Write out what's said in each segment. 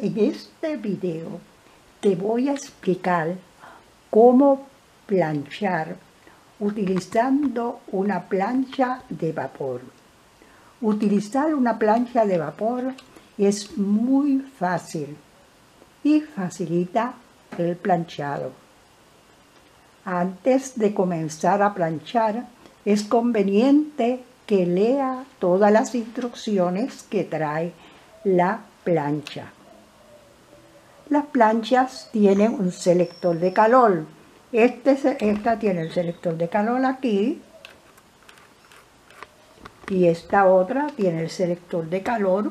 En este video te voy a explicar cómo planchar utilizando una plancha de vapor. Utilizar una plancha de vapor es muy fácil y facilita el planchado. Antes de comenzar a planchar, es conveniente que lea todas las instrucciones que trae la plancha. Las planchas tienen un selector de calor. Este, esta tiene el selector de calor aquí. Y esta otra tiene el selector de calor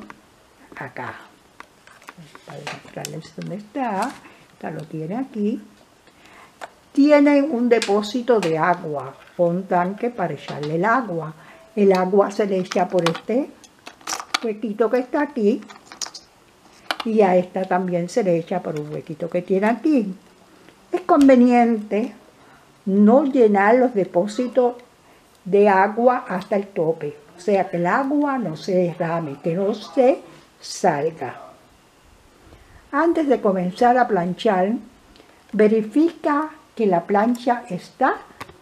acá. Para mostrarles dónde está. Esta lo tiene aquí. Tiene un depósito de agua un tanque para echarle el agua. El agua se le echa por este huequito que está aquí y a esta también se le echa por un huequito que tiene aquí. Es conveniente no llenar los depósitos de agua hasta el tope, o sea que el agua no se derrame, que no se salga. Antes de comenzar a planchar, verifica que la plancha está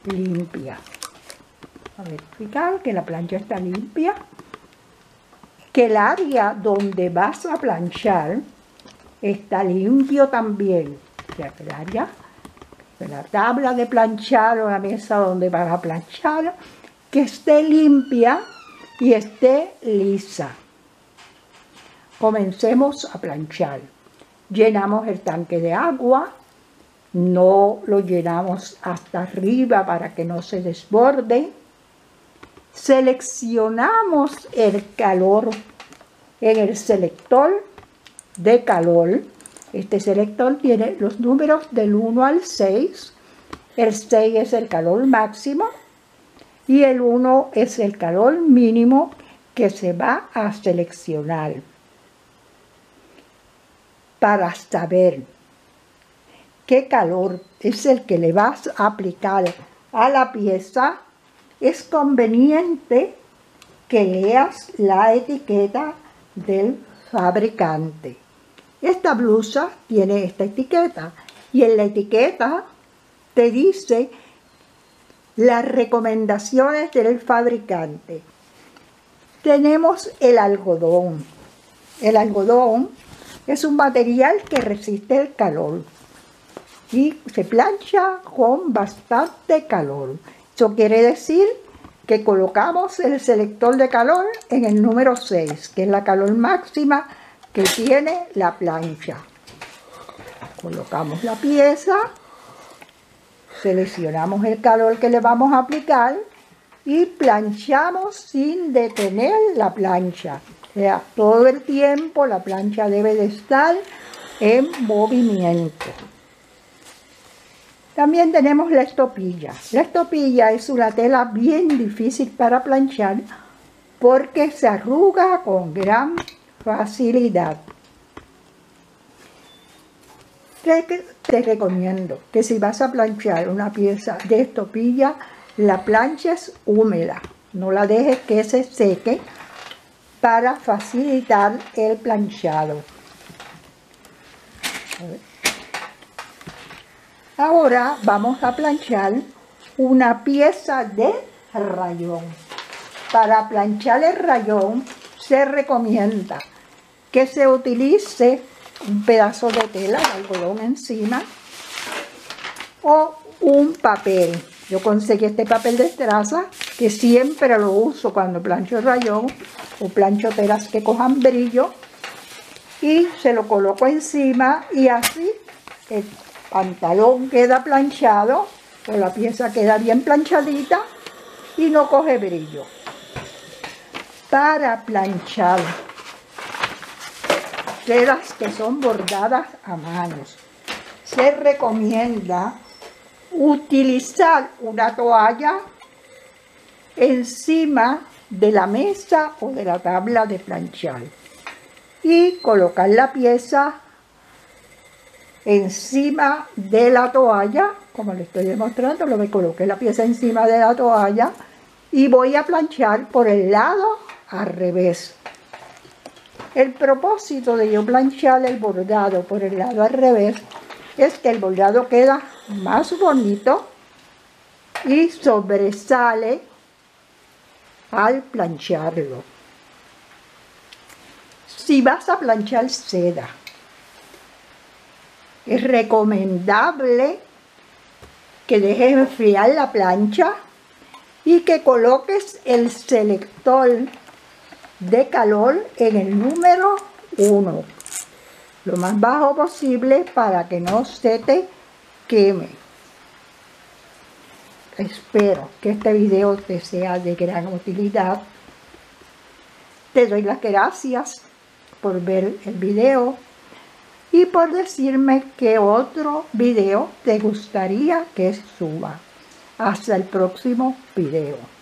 limpia. A verificar que la plancha está limpia que el área donde vas a planchar está limpio también. O sea, que el área la tabla de planchar o la mesa donde vas a planchar, que esté limpia y esté lisa. Comencemos a planchar. Llenamos el tanque de agua, no lo llenamos hasta arriba para que no se desborde seleccionamos el calor en el selector de calor. Este selector tiene los números del 1 al 6. El 6 es el calor máximo y el 1 es el calor mínimo que se va a seleccionar. Para saber qué calor es el que le vas a aplicar a la pieza, es conveniente que leas la etiqueta del fabricante. Esta blusa tiene esta etiqueta y en la etiqueta te dice las recomendaciones del fabricante. Tenemos el algodón. El algodón es un material que resiste el calor y se plancha con bastante calor. Eso quiere decir que colocamos el selector de calor en el número 6, que es la calor máxima que tiene la plancha. Colocamos la pieza, seleccionamos el calor que le vamos a aplicar y planchamos sin detener la plancha. O sea, todo el tiempo la plancha debe de estar en movimiento. También tenemos la estopilla. La estopilla es una tela bien difícil para planchar porque se arruga con gran facilidad. Te, recomiendo que si vas a planchar una pieza de estopilla, la planches húmeda. No la dejes que se seque para facilitar el planchado. Ahora vamos a planchar una pieza de rayón. Para planchar el rayón se recomienda que se utilice un pedazo de tela algodón encima o un papel. Yo conseguí este papel de estraza que siempre lo uso cuando plancho el rayón o plancho telas que cojan brillo y se lo coloco encima y así pantalón queda planchado, o la pieza queda bien planchadita y no coge brillo. Para planchar telas que son bordadas a manos, se recomienda utilizar una toalla encima de la mesa o de la tabla de planchar y colocar la pieza encima de la toalla, como le estoy demostrando, lo me coloqué la pieza encima de la toalla y voy a planchar por el lado al revés. El propósito de yo planchar el bordado por el lado al revés es que el bordado queda más bonito y sobresale al plancharlo. Si vas a planchar seda, es recomendable que dejes enfriar la plancha y que coloques el selector de calor en el número 1 lo más bajo posible para que no se te queme. Espero que este video te sea de gran utilidad. Te doy las gracias por ver el video y por decirme qué otro video te gustaría que suba. Hasta el próximo video